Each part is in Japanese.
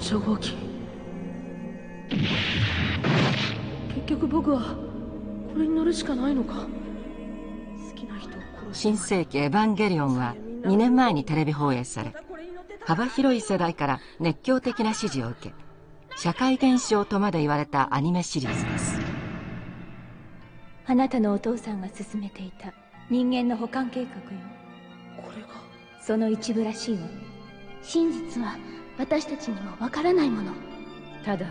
の初号機。結局僕はこれに乗るしかないのか。好きな人を殺新世紀エヴァンゲリオンは2年前にテレビ放映され幅広い世代から熱狂的な支持を受け社会現象とまで言われたアニメシリーズです。あなたのお父さんが進めていた人間の保管計画よ。これが？その一部らしいわ。真実は私たちにもわからないもの。ただ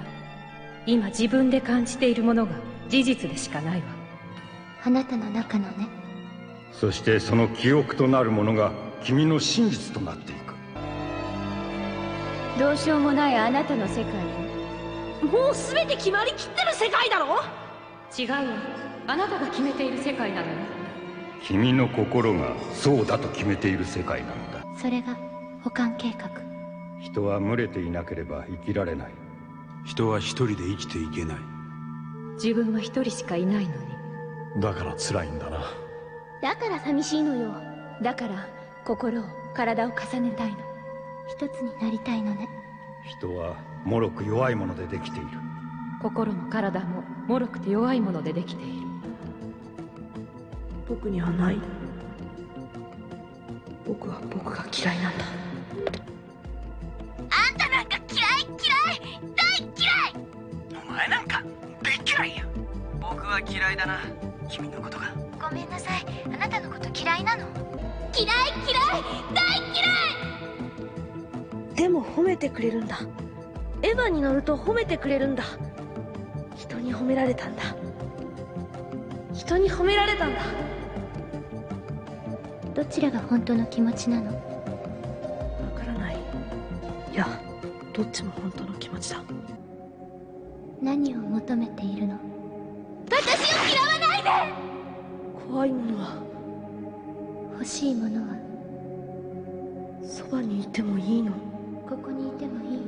今自分で感じているものが事実でしかないわ。あなたの中のね。そしてその記憶となるものが君の真実となっていく。どうしようもないあなたの世界よ。もう全て決まりきってる世界だろ？違うわ。あなたが決めている世界なのよ。君の心がそうだと決めている世界なのだ。それが保管計画人は群れていなければ生きられない。人は一人で生きていけない。自分は一人しかいないのに。だから辛いんだな。だから寂しいのよ。だから心を体を重ねたいの。一つになりたいのね。人は脆く弱いものでできている。心も体も脆くて弱いものでできている。僕にはない。僕は僕が嫌いなんだは嫌いだな。君のことが。ごめんなさい。あなたのこと嫌いなの？嫌い嫌い！大嫌い！でも褒めてくれるんだ。エヴァに乗ると褒めてくれるんだ。人に褒められたんだ。人に褒められたんだ。どちらが本当の気持ちなの？わからない。いやどっちも本当の気持ちだ。何を求めているの？私を嫌わないで！怖いものは？欲しいものは？そばにいてもいいの？ここにいてもいいの？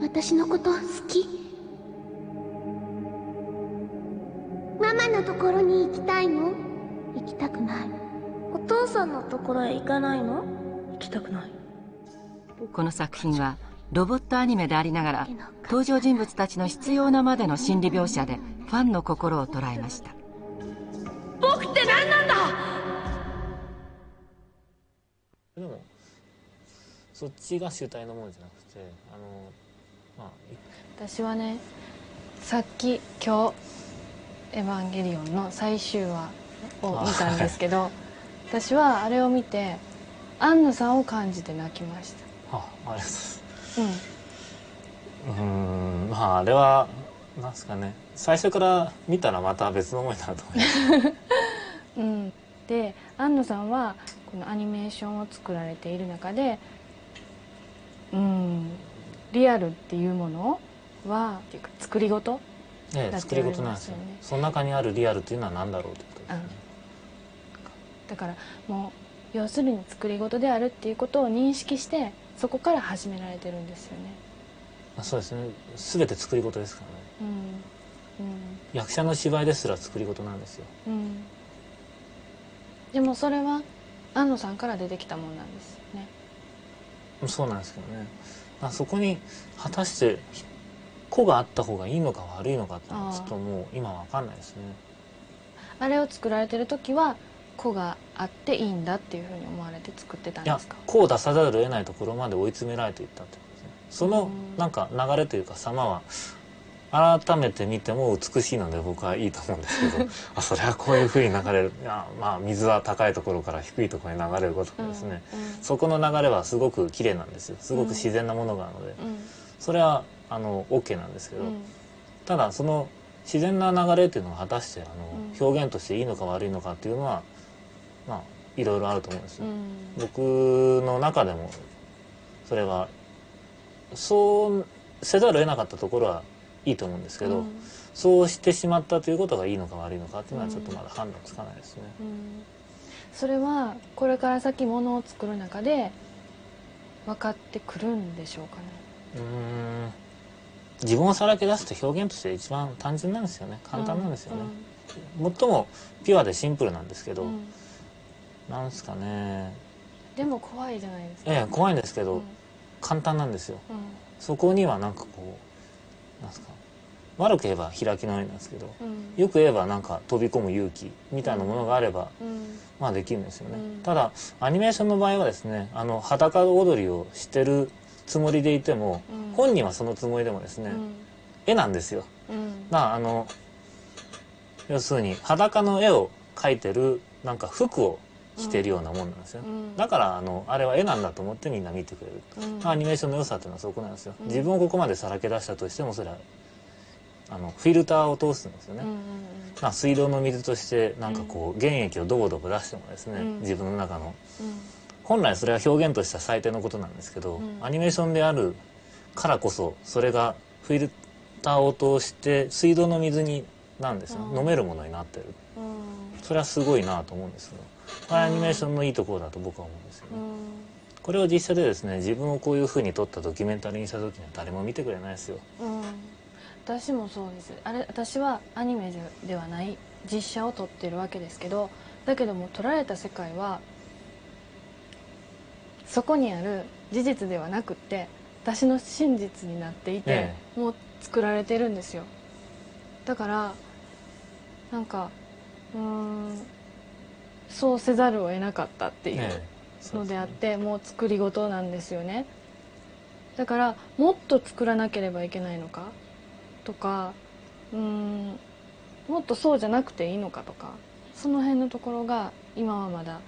私のこと好き？ママのところに行きたいの？行きたくない。お父さんのところへ行かないの？行きたくない。この作品はロボットアニメでありながら登場人物たちの必要なまでの心理描写でファンの心を捉えました。僕って何なんだ？でもそっちが主体のものじゃなくてあのまあ私はねさっき今日「エヴァンゲリオン」の最終話を見たんですけど私はあれを見て安野さんを感じて泣きました。あありがとうございます。うん。うんまああれはなんですかね最初から見たらまた別の思いになると思います。うん、で安野さんはこのアニメーションを作られている中でうんリアルっていうものはっていうか作り事？ええ、作り事なんですよ。ねその中にあるリアルっていうのは何だろうってことですね、うん、だからもう要するに作り事であるっていうことを認識してそこから始められてるんですよね。あそうですね。全て作り事ですからね、うんうん、役者の芝居ですら作り事なんですよ、うん、でもそれは安野さんから出てきたものなんですよねそうなんですけどね。そこに果たして子があった方がいいのか悪いのかってちょっともう今わかんないですね。あれを作られてる時は子があっていいんだっていうふうに思われて作ってたんですか？いや子を出さざるを得ないところまで追い詰められていったってことですね。そのなんか流れというか様は改めて見ても美しいので僕はいいと思うんですけど あそれはこういうふうに流れる。いやまあ水は高いところから低いところに流れることですね、うんうん、そこの流れはすごく綺麗なんですよ。すごく自然なものがあるので、うん、それはあの OK なんですけど、ただその自然な流れっていうのが果たしてあの、表現としていいのか悪いのかっていうのはまあいろいろあると思うんですよ、僕の中でもそれはそうせざるを得なかったところはいいと思うんですけど、うん、そうしてしまったということがいいのか悪いのかっていうのはちょっとまだ判断つかないですね。うん、それはこれから先ものを作る中で分かってくるんでしょうかね。うん自分をさらけ出すと表現として一番単純なんですよね簡単なんですよね。うん、最もピュアでシンプルなんですけど、なんですかね。でも怖いじゃないですか。ええ怖いんですけど、簡単なんですよ。そこにはなんかこうなんすか悪く言えば開き直りなんですけど、うん。よく言えばなんか飛び込む勇気みたいなものがあれば、うん。まあできるんですよね、うん。ただアニメーションの場合はですねあの裸踊りをしてるつもりでいても、うん。本人はそのつもりでもですね、うん。絵なんですよ。うん。まああの要するに裸の絵を描いてるなんか服を着てるようなもんなんですよ、うん。だからあのあれは絵なんだと思ってみんな見てくれる、うん。アニメーションの良さっていうのはそこなんですよ、うん。自分をここまでさらけ出したとしてもそれはあのフィルターを通すんですよね、まあ、水道の水としてなんかこう原液をドボドボ出してもですね、うん。自分の中の。うん。本来それは表現としては最低のことなんですけど、うん。アニメーションであるからこそそれがフィルターを通して水道の水になんですよ、うん。飲めるものになってる。うん。それはすごいなと思うんですけどこれはアニメーションのいいところだと僕は思うんですよね、うん。これを実写でですね自分をこういうふうに撮ったドキュメンタリーにした時には誰も見てくれないですよ。うん私もそうです。あれ私はアニメでではない実写を撮ってるわけですけどだけども撮られた世界はそこにある事実ではなくって私の真実になっていて、えもう作られてるんですよ。だからなんかうーんそうせざるを得なかったっていう、のであっすねてもう作り事なんですよね。だからもっと作らなければいけないのかとかうーんもっとそうじゃなくていいのかとかその辺のところが今はまだ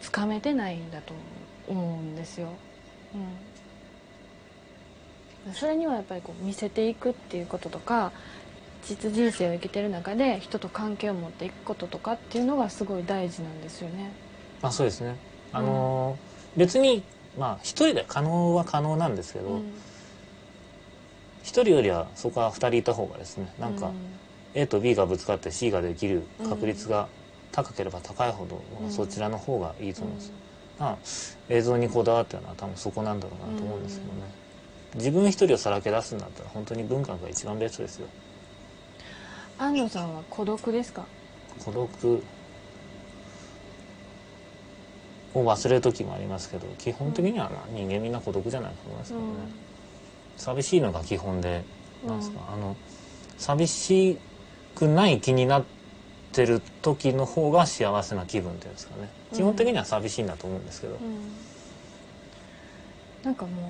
つかめてないんだと思うんですよ、うん、それにはやっぱりこう見せていくっていうこととか実人生を生きてる中で人と関係を持っていくこととかっていうのがすごい大事なんですよね。あそうですね。あのー別にまあ一人で可能は可能なんですけどうん一、人よりはそこは二人いた方がですねなんか、A と B がぶつかって C ができる確率が高ければ高いほど、うん。そちらの方がいいと思うんです。よ、まあ、映像にこだわってるのは多分そこなんだろうなと思うんですけどね、自分一人をさらけ出すんだったら本当に文化が一番ベストですよ。安野さんは孤独ですか？孤独を忘れる時もありますけど基本的にはまあ人間みんな孤独じゃないと思いますけどね、寂しいのが基本でなんですか、あの寂しくない気になってる時の方が幸せな気分っていうんですかね。基本的には寂しいんだと思うんですけど、うん。なんかもう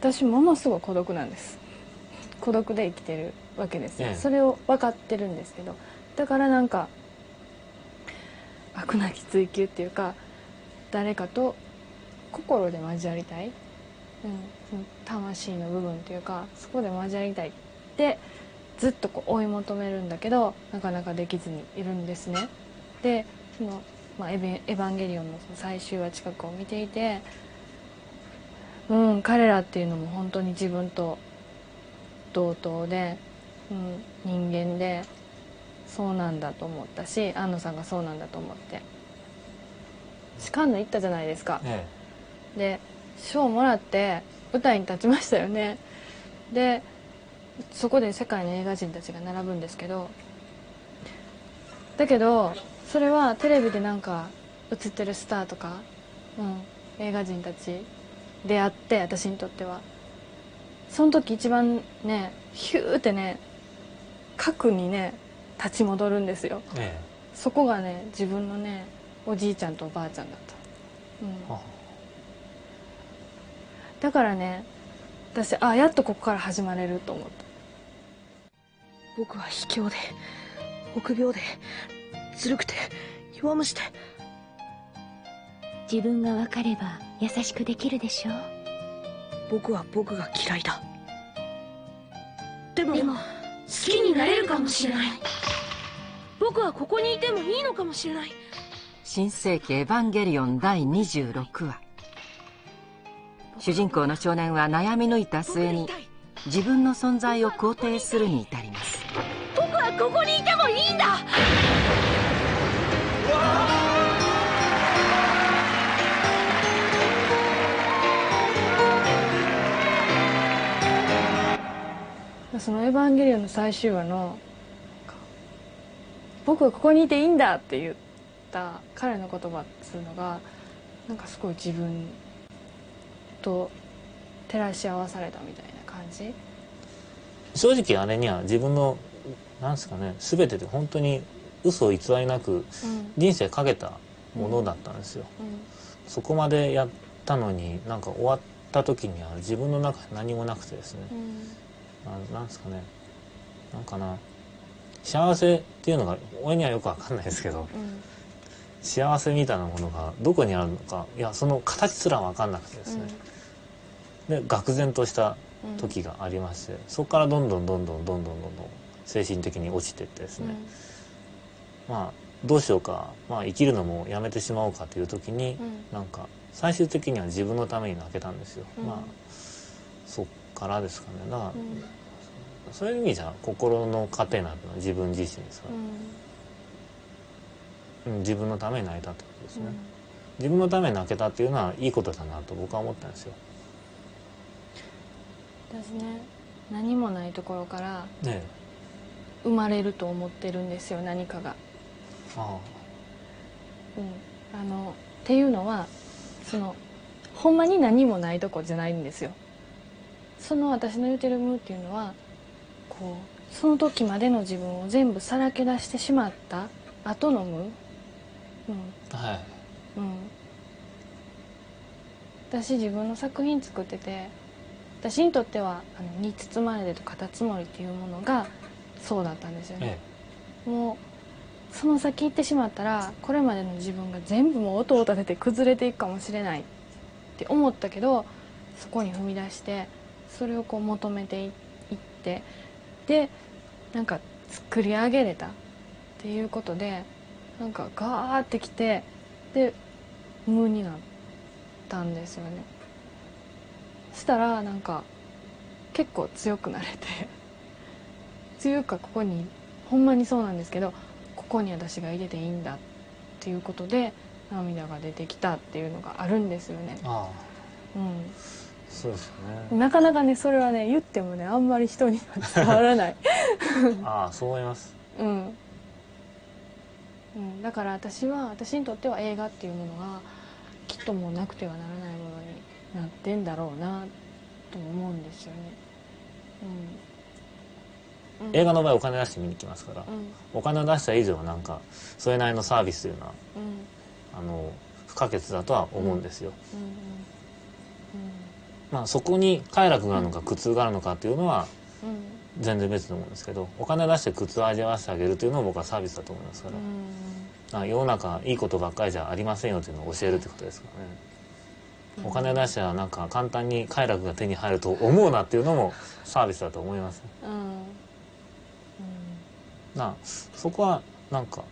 私ものすごい孤独なんです。孤独で生きてるわけですよ、ええ。それを分かってるんですけど。だからなんか飽くなき追求っていうか誰かと心で交わりたい、うん、その魂の部分っていうかそこで交わりたいってずっとこう追い求めるんだけどなかなかできずにいるんですね。でその、まあ、エヴァンゲリオンのその最終話近くを見ていてうん彼らっていうのも本当に自分と同等で、うん、人間でそうなんだと思ったし安野さんがそうなんだと思って。カンヌ行ったじゃないですか。えで賞をもらって舞台に立ちましたよね。でそこで世界の映画人たちが並ぶんですけどだけどそれはテレビでなんか映ってるスターとか、うん、映画人たちであって私にとっては。その時一番ねヒューってね核にね立ち戻るんですよ。ええ。そこがね自分のねおじいちゃんとおばあちゃんだった、うん、あだからね私あやっとここから始まれると思った。僕は卑怯で臆病でずるくて弱虫で。自分が分かれば優しくできるでしょう。僕は僕が嫌いだ。でもでも好きになれるかもしれない。僕はここにいてもいいのかもしれない。新世紀エヴァンゲリオン第26話主人公の少年は悩み抜いた末に自分の存在を肯定するに至ります。僕はここにいてもいいんだ。その「エヴァンゲリオン」の最終話の「僕はここにいていいんだ」って言った彼の言葉するのがなんかすごい自分と照らし合わされたみたいな感じ？正直あれには自分のなんですかね全てで本当に嘘偽りなくうん。人生かけたものだったんですよ、うそこまでやったのになんか終わった時には自分の中に何もなくてですね、ん。うんなんですかねなんかな幸せっていうのが俺にはよくわかんないですけどうん幸せみたいなものがどこにあるのかいやその形すら分かんなくてですね、で愕然としたうん時がありましてそこからどんどんどんどんどんどんどんどん精神的に落ちていってですね、まあどうしようか、まあ、生きるのもやめてしまおうかという時に、うんなんか最終的には自分のために泣けたんですよ、うんまあそっからですかねだから、うんそういう意味じゃ心の糧になるのは自分自身ですから、うん自分のために泣いたってことですね、自分のために泣けたっていうのはいいことだなと僕は思ったんですよ。私ね何もないところからね生まれると思ってるんですよ何かが。えあ。うん、あのっていうのはそのほんまに何もないとこじゃないんですよ。その私の言うてる無っていうのはこうその時までの自分を全部さらけ出してしまった後の無、うん。あはい。うん、私自分の作品作ってて私にとっては「あの煮包まれて」と「カタツムリ」っていうものがそうだったんですよね。え。もうその先行ってしまったらこれまでの自分が全部もう音を立てて崩れていくかもしれないって思ったけどそこに踏み出してそれをこう求めていってでなんか作り上げれたっていうことでなんかガーってきてで無になったんですよね。したらなんか結構強くなれて強くはここにほんまにそうなんですけどここに私が入れていいんだっていうことで涙が出てきたっていうのがあるんですよね。ああ。うん。そうですよね。なかなかねそれはね言ってもねあんまり人には伝わらない、ああそう思います。うんうん、だから私は私にとっては映画っていうものがきっともうなくてはならないものになってんだろうなと思うんですよね。うん。うん。映画の場合お金出して見に来ますから、うん。お金を出した以上はなんかそれなりのサービスというのはうん。あの不可欠だとは思うんですよ、うん。うん。まあそこに快楽があるのか苦痛があるのかっていうのはうん全然別と思うんですけどお金を出して苦痛を味わわせてあげるというのは僕はサービスだと思いますから、あ世の中いいことばっかりじゃありませんよというのを教えるってことですからね、お金を出したらなんか簡単に快楽が手に入ると思うなっていうのもサービスだと思います。うん。うん。なそこはなんか、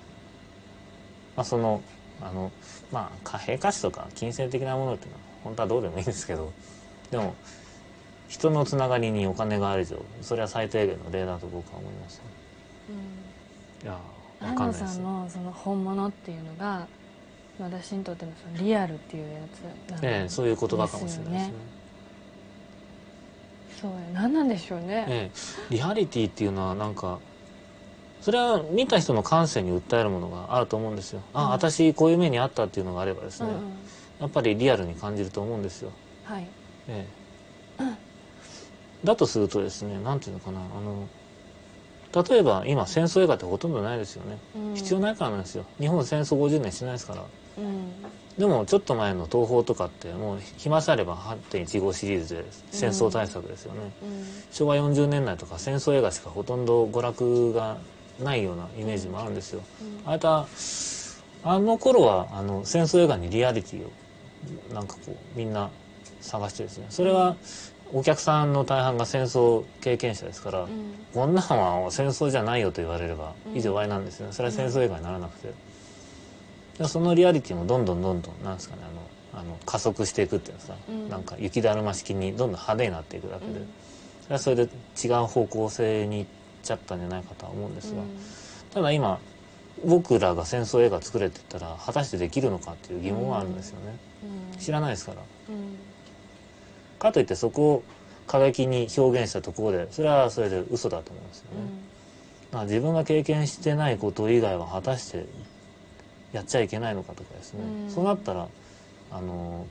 まあ、そのあのまあ貨幣価値とか金銭的なものっていうのは本当はどうでもいいんですけどでも人のつながりにお金がある以上それは最低限の例だと僕は思います、いやわ安野さかんないです。んのその本物っていうのが私にとってのそのリアルっていうやつなんええそういう言葉かもしれないですね。そうや何なんでしょうね、ええリアリティっていうのはなんかそれは見た人の感性に訴えるものがあると思うんですよ。あ、うん。私こういう目にあったっていうのがあればですね、うんうん。やっぱりリアルに感じると思うんですよ。はい。ええだとするとですねなんていうのかなあの例えば今戦争映画ってほとんどないですよね、うん。必要ないからなんですよ。日本戦争50年してないですから。うん。でもちょっと前の東宝とかってもう暇さえあれば8.15シリーズで戦争対策ですよね、昭和40年代とか戦争映画しかほとんど娯楽がないようなイメージもあるんですよ、あれたあの頃はあの戦争映画にリアリティをなんかこうみんな探してですね。それはお客さんの大半が戦争経験者ですから、こん。なんは戦争じゃないよと言われれば以上終わりなんですよね。それは戦争映画にならなくて、でそのリアリティもどんどんどんどんなんですかねあのあの加速していくっていうのさ、うん。なんか雪だるま式にどんどん派手になっていくだけで、うん。それはそれで違う方向性にいっちゃったんじゃないかとは思うんですが、ただ今僕らが戦争映画作れって言ったら果たしてできるのかっていう疑問はあるんですよね、知らないですからかといってそこを過激に表現したところでそれはそれで嘘だと思うんですよね、まあ自分が経験してないこと以外は果たしてやっちゃいけないのかとかですね、うん。そうなったらあの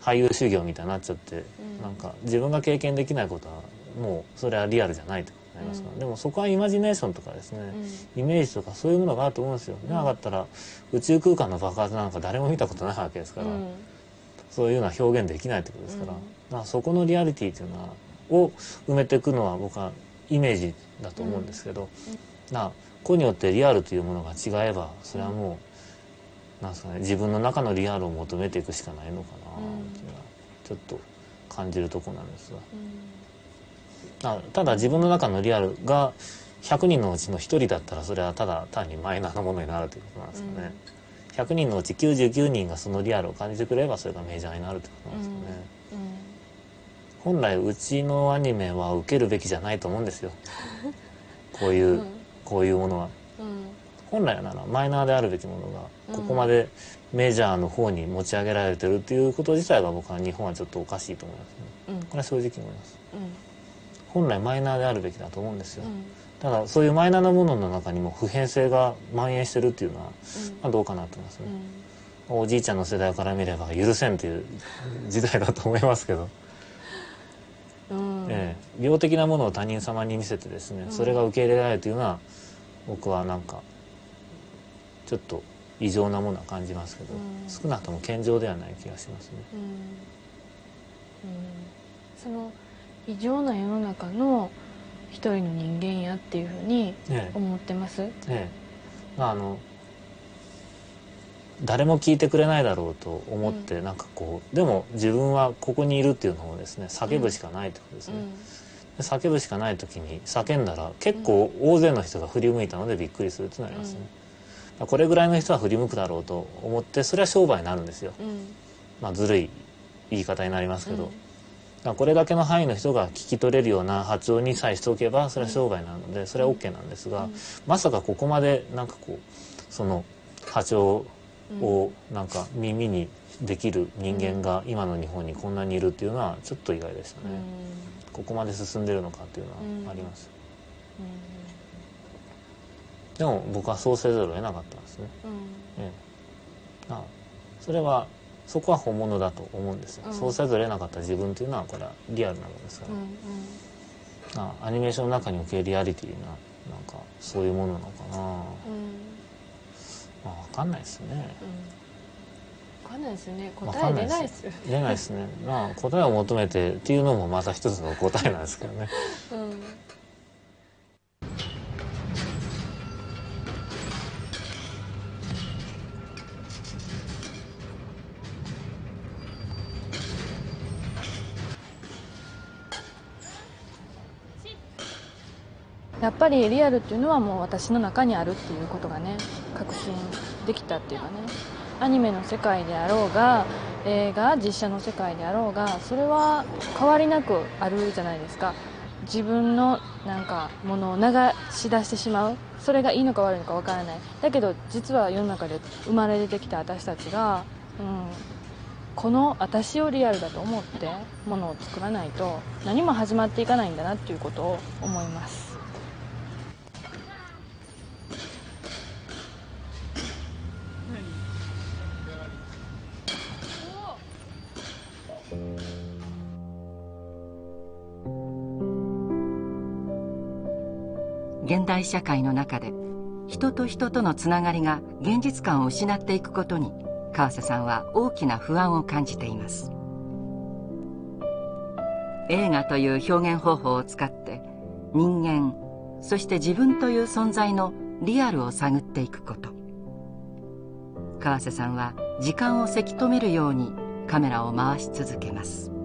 俳優修行みたいになっちゃって、うん、なんか自分が経験できないことはもうそれはリアルじゃないとなりますから、うん、でもそこはイマジネーションとかですね、イメージとかそういうものがあると思うんですよ。なかったら宇宙空間の爆発なんか誰も見たことないわけですから、そういうような表現できないってことですから,、だからそこのリアリティというのはを埋めていくのは僕はイメージだと思うんですけど、うん、な個によってリアルというものが違えばそれはもう、なんですかね自分の中のリアルを求めていくしかないのかなっていうのはちょっと感じるとこなんですが、うん、ただ自分の中のリアルが100人のうちの1人だったらそれはただ単にマイナーなものになるということなんですよね。うん、100人のうち99人がそのリアルを感じてくれればそれがメジャーになるということなんですよね。本来うちのアニメは受けるべきじゃないと思うんですよ。こういう、うん、こういうものは、うん、本来ならマイナーであるべきものがここまでメジャーの方に持ち上げられてるっていうこと自体が僕は日本はちょっとおかしいと思いますね、うん、これは正直思います、本来マイナーであるべきだと思うんですよ、ただそういうマイナーなものの中にも普遍性が蔓延してるっていうのは、まあ、どうかなと思いますね、おじいちゃんの世代から見れば許せんという時代だと思いますけどええ、病的なものを他人様に見せてですね、それが受け入れられるというのは僕はなんかちょっと異常なものは感じますけど、少なくとも健常ではない気がしますね。その異常な世の中の一人の人間やっていうふうに思ってます、ええええ、まああの誰も聞いてくれないだろうと思って、うん、なんかこうでも自分はここにいるっていうのをですね叫ぶしかないってことですね、うん、叫ぶしかない時に叫んだら結構大勢の人が振り向いたのでびっくりするってなりますね、うん、これぐらいの人は振り向くだろうと思ってそれは商売になるんですよ、まあずるい言い方になりますけど、これだけの範囲の人が聞き取れるような発音にさえしておけばそれは商売なのでそれは OK なんですが、まさかここまでなんかこうその波長をなんか耳にできる人間が今の日本にこんなにいるっていうのはちょっと意外でしたね、うん、ここまで進んでるのかっていうのはあります、うん、でも僕はそうせざるを得なかったんですね、うん、ええ、あそれはそこは本物だと思うんですよ、そうせざるを得なかった自分というのはこれはリアルなものですから、あアニメーションの中におけるリアリティななんかそういうものなのかな、まあ、分かんないですね、分かんないですね。答え出ないです出ないですね。まあ答えを求めてっていうのもまた一つの答えなんですけどね、うんやっぱりリアルっていうのはもう私の中にあるっていうことがね確信できたっていうかね。アニメの世界であろうが映画実写の世界であろうがそれは変わりなくあるじゃないですか。自分のなんかものを流し出してしまう。それがいいのか悪いのかわからない。だけど実は世の中で生まれ出てきた私たちが、うん、この私をリアルだと思ってものを作らないと何も始まっていかないんだなっていうことを思います。現代社会の中で人と人とのつながりが現実感を失っていくことに川瀬さんは大きな不安を感じています。映画という表現方法を使って人間そして自分という存在のリアルを探っていくこと。川瀬さんは時間をせき止めるようにカメラを回し続けます。